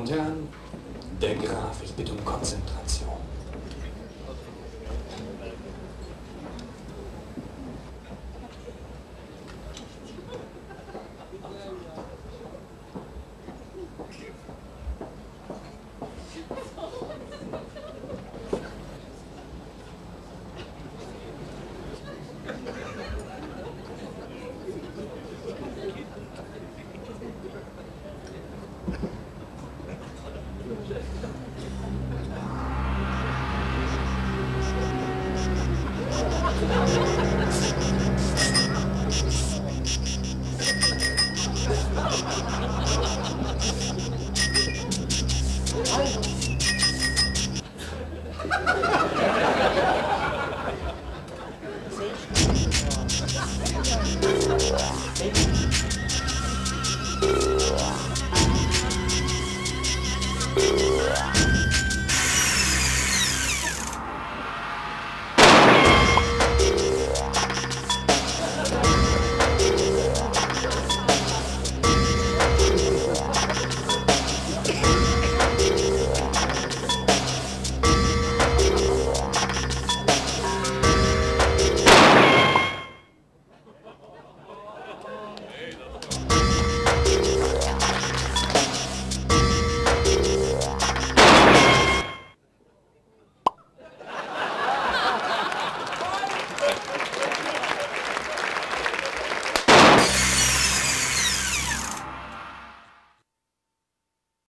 und Herren, der Graf, ich bitte um Konzentration. Ha ha ha!